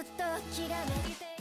っときらめいて